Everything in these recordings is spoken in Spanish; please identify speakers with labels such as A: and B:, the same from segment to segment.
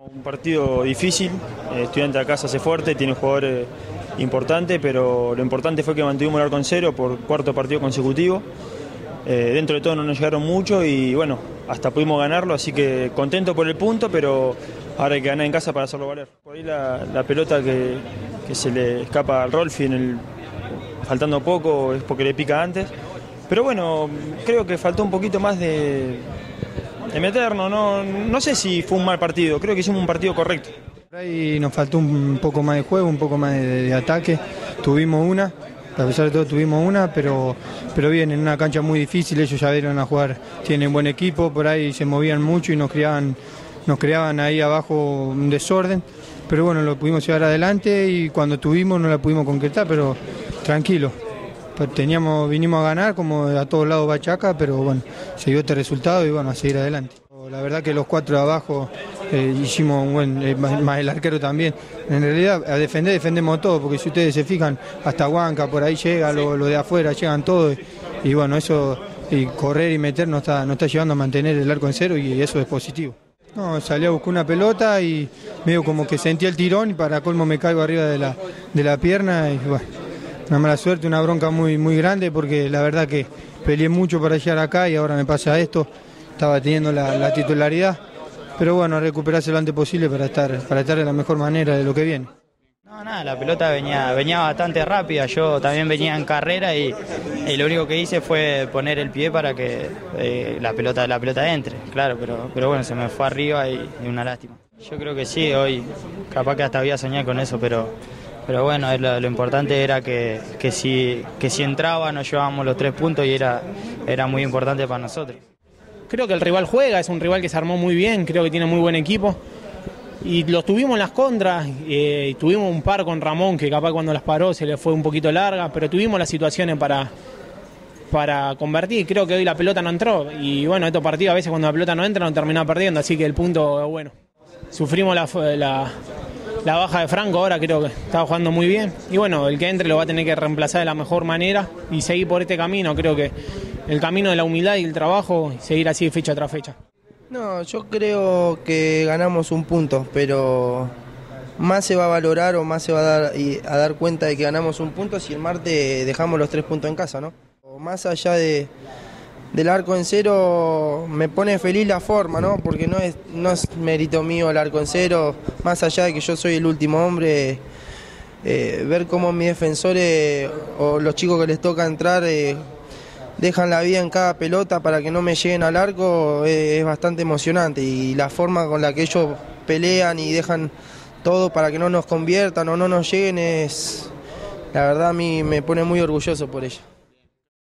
A: Un partido difícil, eh, estudiante acá se hace fuerte, tiene jugadores importantes, pero lo importante fue que mantuvimos el arco en cero por cuarto partido consecutivo. Eh, dentro de todo no nos llegaron mucho y bueno, hasta pudimos ganarlo, así que contento por el punto, pero ahora hay que ganar en casa para hacerlo valer. Por ahí la, pelota que, se le escapa al Rolfi faltando poco es porque le pica antes. Pero bueno, creo que faltó un poquito más de, de meternos. No, no sé si fue un mal partido, creo que hicimos un partido correcto.
B: Ahí nos faltó un poco más de juego, un poco más de, de ataque. Tuvimos una, a pesar de todo tuvimos una, pero, pero bien, en una cancha muy difícil, ellos ya vieron a jugar, tienen buen equipo, por ahí se movían mucho y nos creaban, nos creaban ahí abajo un desorden. Pero bueno, lo pudimos llevar adelante y cuando tuvimos no la pudimos concretar, pero tranquilo. Pues teníamos, vinimos a ganar como a todos lados Bachaca, pero bueno, se dio este resultado y bueno, a seguir adelante. La verdad que los cuatro de abajo eh, hicimos un buen, eh, más, el arquero también. En realidad a defender defendemos todo, porque si ustedes se fijan, hasta Huanca por ahí llega, lo, de afuera llegan todos y, bueno, eso correr y meter nos está, nos está llevando a mantener el arco en cero y eso es positivo. No, salí a buscar una pelota y medio como que sentí el tirón y para colmo me caigo arriba de la, de la pierna y bueno, una mala suerte, una bronca muy, muy grande porque la verdad que peleé mucho para llegar acá y ahora me pasa esto, estaba teniendo la, la titularidad, pero bueno, recuperarse lo antes posible para estar, para estar de la mejor manera de lo que viene.
C: No, nada, la pelota venía, venía bastante rápida, yo también venía en carrera y, y lo único que hice fue poner el pie para que eh, la, pelota, la pelota entre, claro, pero, pero bueno, se me fue arriba y una lástima. Yo creo que sí, hoy capaz que hasta había soñado con eso, pero pero bueno, lo, importante era que, que, si, que si entraba nos llevábamos los tres puntos y era, era muy importante para nosotros.
D: Creo que el rival juega, es un rival que se armó muy bien, creo que tiene muy buen equipo. Y los tuvimos en las contras, eh, y tuvimos un par con Ramón que capaz cuando las paró se le fue un poquito larga, pero tuvimos las situaciones para, para convertir. Creo que hoy la pelota no entró y bueno, estos partidos a veces cuando la pelota no entra no termina perdiendo, así que el punto es bueno. Sufrimos la, la baja de Franco ahora creo que estaba jugando muy bien. Y bueno, el que entre lo va a tener que reemplazar de la mejor manera y seguir por este camino. Creo que el camino de la humildad y el trabajo, y seguir así fecha tras fecha.
E: No, yo creo que ganamos un punto, pero más se va a valorar o más se va a dar, a dar cuenta de que ganamos un punto si el martes dejamos los tres puntos en casa, ¿no? Más allá de, del arco en cero me pone feliz la forma, ¿no? Porque no es, no es mérito mío el arco en cero, más allá de que yo soy el último hombre, eh, ver cómo mis defensores o los chicos que les toca entrar eh, dejan la vida en cada pelota para que no me lleguen al arco eh, es bastante emocionante y la forma con la que ellos pelean y dejan todo para que no nos conviertan o no nos lleguen es, la verdad a mí me pone muy orgulloso por ello.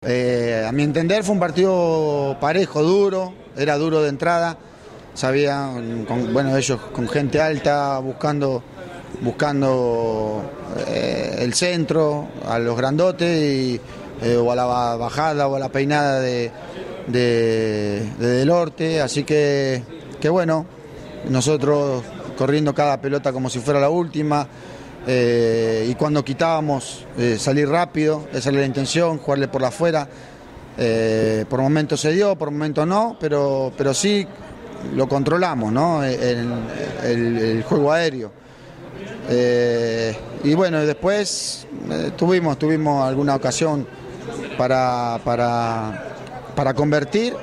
F: Eh, a mi entender fue un partido parejo, duro, era duro de entrada, sabían, con, bueno, ellos con gente alta, buscando, buscando eh, el centro, a los grandotes, y, eh, o a la bajada o a la peinada de, de, de Delorte, así que, que bueno, nosotros corriendo cada pelota como si fuera la última, eh, y cuando quitábamos eh, salir rápido, esa era la intención, jugarle por la afuera. Eh, por momentos se dio, por momentos no, pero, pero sí lo controlamos, ¿no? El, juego aéreo. Y bueno, después tuvimos, tuvimos alguna ocasión para, para, para convertir.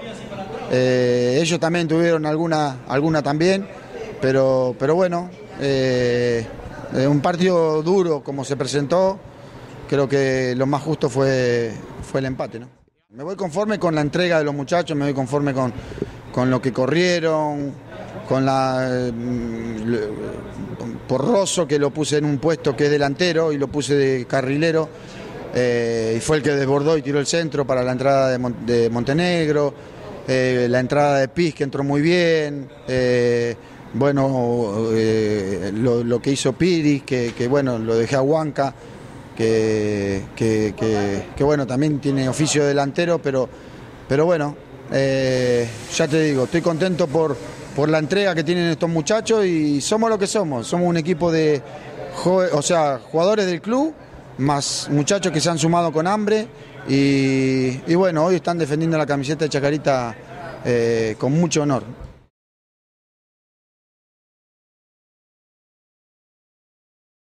F: ellos también tuvieron alguna, alguna también, pero, pero bueno. Un partido duro como se presentó, creo que lo más justo fue, fue el empate. ¿no? Me voy conforme con la entrega de los muchachos, me voy conforme con, con lo que corrieron, con la por Rosso que lo puse en un puesto que es delantero y lo puse de carrilero eh, y fue el que desbordó y tiró el centro para la entrada de, Mon de Montenegro, eh, la entrada de Piz que entró muy bien. Eh, bueno, eh, lo, que hizo Piris, que, bueno, lo dejé a Huanca, que, que, bueno, también tiene oficio delantero, pero, pero bueno, eh, ya te digo, estoy contento por, por la entrega que tienen estos muchachos y somos lo que somos, somos un equipo de, o sea, jugadores del club, más muchachos que se han sumado con hambre y, y bueno, hoy están defendiendo la camiseta de Chacarita eh, con mucho honor.